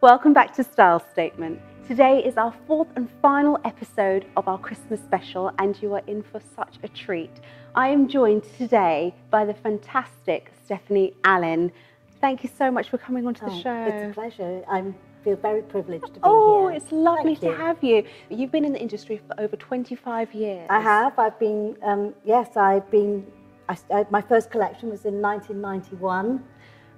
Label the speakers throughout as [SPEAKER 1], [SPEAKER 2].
[SPEAKER 1] Welcome back to Style Statement. Today is our fourth and final episode of our Christmas special, and you are in for such a treat. I am joined today by the fantastic Stephanie Allin. Thank you so much for coming onto the
[SPEAKER 2] Oh,
[SPEAKER 1] show.
[SPEAKER 2] It's a pleasure. I feel very privileged to be
[SPEAKER 1] Oh,
[SPEAKER 2] here.
[SPEAKER 1] Oh, it's lovely
[SPEAKER 2] Thank
[SPEAKER 1] to
[SPEAKER 2] you.
[SPEAKER 1] have you. You've been in the industry for over 25 years.
[SPEAKER 2] I have. I've been. Um, yes, I've been. I, I, my first collection was in 1991,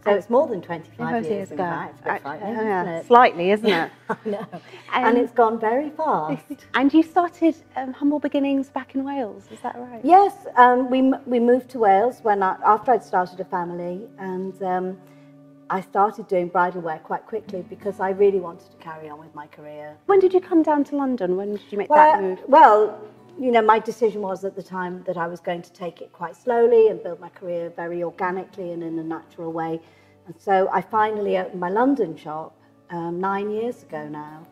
[SPEAKER 2] so it's more than 25 years,
[SPEAKER 1] ago.
[SPEAKER 2] fact. It's a bit
[SPEAKER 1] Actually,
[SPEAKER 2] frightening,
[SPEAKER 1] yeah,
[SPEAKER 2] isn't?
[SPEAKER 1] Slightly, isn't it?
[SPEAKER 2] Know.
[SPEAKER 1] And-
[SPEAKER 2] And, it's gone very fast.
[SPEAKER 1] and you started um, humble beginnings back in Wales, is that right?
[SPEAKER 2] Yes, um, we, we moved to Wales when I, after I'd started a family, and um, I started doing bridal wear quite quickly because I really wanted to carry on with my career.
[SPEAKER 1] When did you come down to London? When did you make
[SPEAKER 2] Well,
[SPEAKER 1] that move?
[SPEAKER 2] well, you know, my decision was at the time that I was going to take it quite slowly and build my career very organically and in a natural way. And so I finally opened my London shop um, nine years ago now.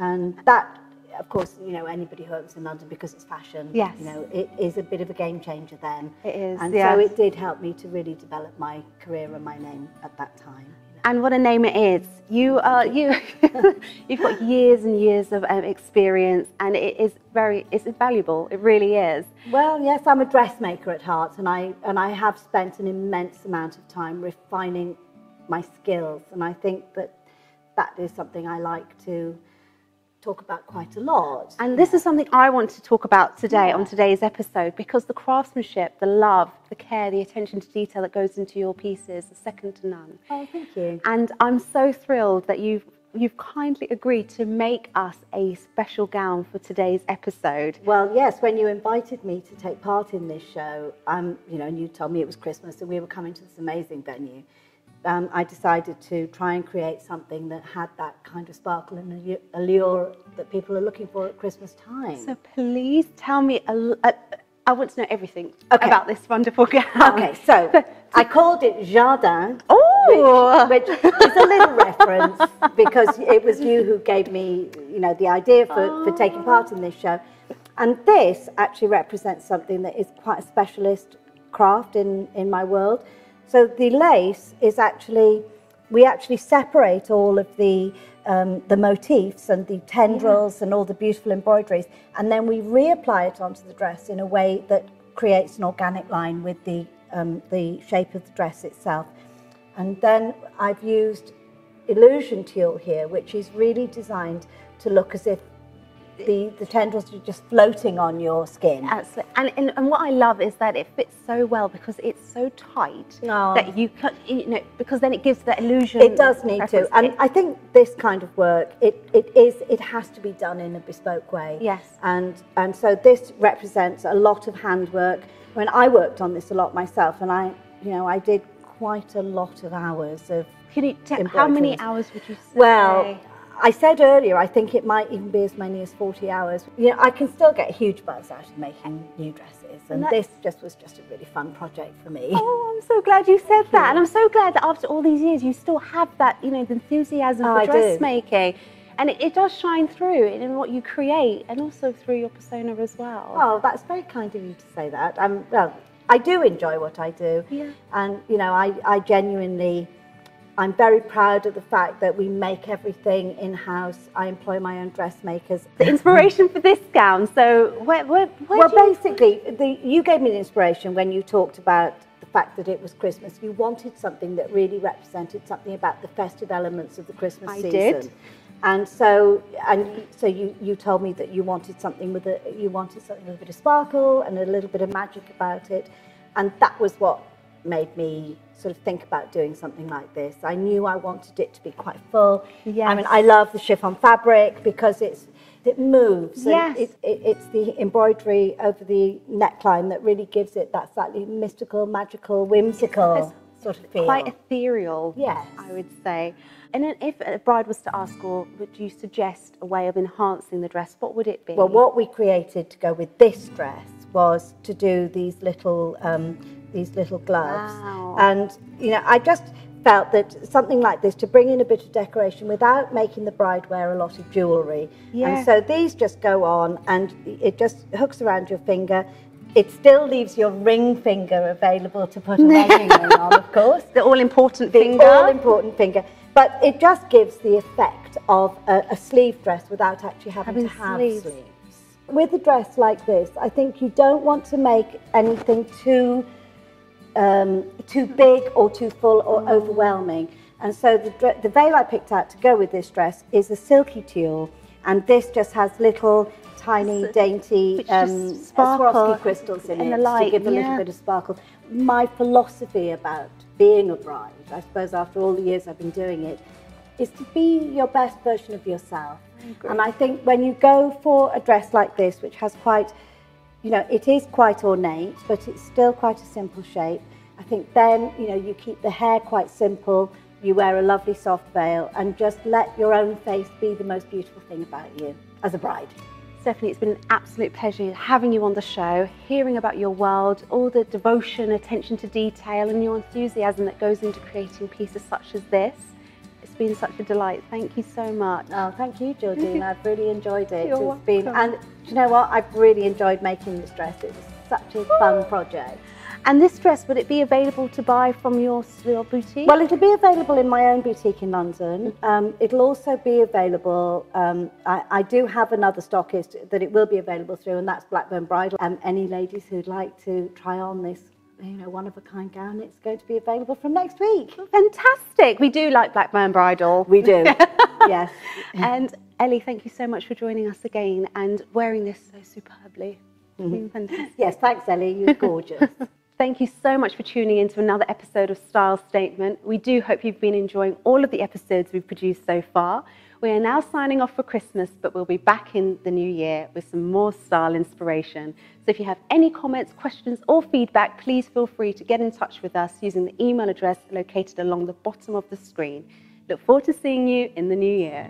[SPEAKER 2] And that, of course, you know, anybody who opens in London because it's fashion,
[SPEAKER 1] Yes.
[SPEAKER 2] you know, it is a bit of a game changer then.
[SPEAKER 1] It is,
[SPEAKER 2] And
[SPEAKER 1] yes.
[SPEAKER 2] so it did help me to really develop my career and my name at that time.
[SPEAKER 1] And what a name it is! You are you. you've got years and years of um, experience, and it is very it's invaluable. It really is.
[SPEAKER 2] Well, yes, I'm a dressmaker at heart, and I and I have spent an immense amount of time refining my skills, and I think that that is something I like to talk about quite a lot.
[SPEAKER 1] And this is something I want to talk about today
[SPEAKER 2] Yeah.
[SPEAKER 1] on today's episode because the craftsmanship, the love, the care, the attention to detail that goes into your pieces is second to none.
[SPEAKER 2] oh, thank you.
[SPEAKER 1] And I'm so thrilled that you've you've kindly agreed to make us a special gown for today's episode.
[SPEAKER 2] Well, yes, when you invited me to take part in this show, um, you know, and you told me it was Christmas and we were coming to this amazing venue, um, I decided to try and create something that had that kind of sparkle and allure that people are looking for at Christmas time.
[SPEAKER 1] So please tell me a, a- I want to know everything
[SPEAKER 2] Okay.
[SPEAKER 1] about this wonderful gown.
[SPEAKER 2] Okay, so I called it Jardin,
[SPEAKER 1] Oh,
[SPEAKER 2] which, which is a little reference because it was you who gave me, you know, the idea for, for taking part in this show. And this actually represents something that is quite a specialist craft in, in my world. So the lace is actually, we actually separate all of the, um, the motifs and the tendrils and all the beautiful embroideries, and then we reapply it onto the dress in a way that creates an organic line with the, um, the shape of the dress itself. And then I've used illusion tulle here, which is really designed to look as if the, the tendrils are just floating on your skin.
[SPEAKER 1] Absolutely. And, and and what I love is that it fits so well because it's so tight
[SPEAKER 2] Oh.
[SPEAKER 1] that you cut, you know, because then it gives the illusion.
[SPEAKER 2] It does need to, and
[SPEAKER 1] It-
[SPEAKER 2] I think this kind of work, it, it is, it has to be done in a bespoke way.
[SPEAKER 1] Yes.
[SPEAKER 2] And and so this represents a lot of handwork. When I worked on this a lot myself, and I, you know, I did quite a lot of hours of.
[SPEAKER 1] can you tell how many hours would you say?
[SPEAKER 2] Well, I said earlier, I think it might even be as many as 40 hours. You know, I can still get huge buzz out of making new dresses, and
[SPEAKER 1] And
[SPEAKER 2] this just was just a really fun project for me.
[SPEAKER 1] Oh, I'm so glad you said that, and I'm so glad that after all these years, you still have that, you know, the enthusiasm
[SPEAKER 2] Oh,
[SPEAKER 1] for dressmaking, and it, it does shine through in what you create, and also through your persona as well.
[SPEAKER 2] Oh, that's very kind of you to say that. Um, well, I do enjoy what I do.
[SPEAKER 1] Yeah.
[SPEAKER 2] And, you know, I, I genuinely, I'm very proud of the fact that we make everything in-house. I employ my own dressmakers.
[SPEAKER 1] The inspiration for this gown. So, where, where, where
[SPEAKER 2] Well,
[SPEAKER 1] you-
[SPEAKER 2] basically, the, you gave me the inspiration when you talked about the fact that it was Christmas. You wanted something that really represented something about the festive elements of the Christmas
[SPEAKER 1] I
[SPEAKER 2] season.
[SPEAKER 1] did.
[SPEAKER 2] And so, and so you, you told me that you wanted something with a, you wanted something with a bit of sparkle and a little bit of magic about it, and that was what made me sort of think about doing something like this. I knew I wanted it to be quite full. I mean, I love the chiffon fabric because it's it moves.
[SPEAKER 1] Yes.
[SPEAKER 2] It, it, it's the embroidery over the neckline that really gives it that slightly mystical, magical, whimsical
[SPEAKER 1] It's
[SPEAKER 2] sort of feel.
[SPEAKER 1] quite ethereal.
[SPEAKER 2] Yes.
[SPEAKER 1] I would say. And if a bride was to ask, or would you suggest a way of enhancing the dress? What would it be?
[SPEAKER 2] Well, what we created to go with this dress was to do these little um, these little gloves,
[SPEAKER 1] Wow.
[SPEAKER 2] and you know, I just felt that something like this to bring in a bit of decoration without making the bride wear a lot of jewellery.
[SPEAKER 1] Yeah.
[SPEAKER 2] And so these just go on, and it just hooks around your finger. It still leaves your ring finger available to put a wedding ring on, of course.
[SPEAKER 1] the all important
[SPEAKER 2] the
[SPEAKER 1] finger.
[SPEAKER 2] all important finger. But it just gives the effect of a, a sleeve dress without actually having,
[SPEAKER 1] Having
[SPEAKER 2] to have
[SPEAKER 1] sleeves.
[SPEAKER 2] sleeves. With a dress like this, I think you don't want to make anything too um, too big or too full or
[SPEAKER 1] Mm.
[SPEAKER 2] overwhelming. And so the, the veil I picked out to go with this dress is a silky tulle, and this just has little tiny, dainty um,
[SPEAKER 1] sparkle
[SPEAKER 2] crystals in,
[SPEAKER 1] in
[SPEAKER 2] it
[SPEAKER 1] the
[SPEAKER 2] to
[SPEAKER 1] light,
[SPEAKER 2] give a
[SPEAKER 1] yeah.
[SPEAKER 2] little bit of sparkle. My philosophy about being a bride, I suppose after all the years I've been doing it, is to be your best version of yourself. And I think when you go for a dress like this, which has quite you know, it is quite ornate, but it's still quite a simple shape. I think then, you know, you keep the hair quite simple, you wear a lovely soft veil, and just let your own face be the most beautiful thing about you as a bride.
[SPEAKER 1] Stephanie, it's been an absolute pleasure having you on the show, hearing about your world, all the devotion, attention to detail, and your enthusiasm that goes into creating pieces such as this. It's been such a delight. Thank you so much.
[SPEAKER 2] Oh, thank you, Jordine. I've really enjoyed it.
[SPEAKER 1] You're
[SPEAKER 2] it's been, and do you know what? I've really enjoyed making this dress. It was such a fun project.
[SPEAKER 1] And this dress, would it be available to buy from your, your boutique?
[SPEAKER 2] Well, it'll be available in my own boutique in London. Um, it'll also be available. Um, I, I do have another stockist that it will be available through, and that's Blackburn Bridal. Um, any ladies who'd like to try on this, you know, one of a kind gown, it's going to be available from next week.
[SPEAKER 1] fantastic. We do like Blackburn Bridal.
[SPEAKER 2] We do, yes.
[SPEAKER 1] And Ellie, thank you so much for joining us again and wearing this so superbly. Mm-hmm. Fantastic.
[SPEAKER 2] Yes, thanks, Ellie. You're gorgeous.
[SPEAKER 1] Thank you so much for tuning in to another episode of Style Statement. We do hope you've been enjoying all of the episodes we've produced so far. We are now signing off for Christmas, but we'll be back in the new year with some more style inspiration. So if you have any comments, questions, or feedback, please feel free to get in touch with us using the email address located along the bottom of the screen. Look forward to seeing you in the new year.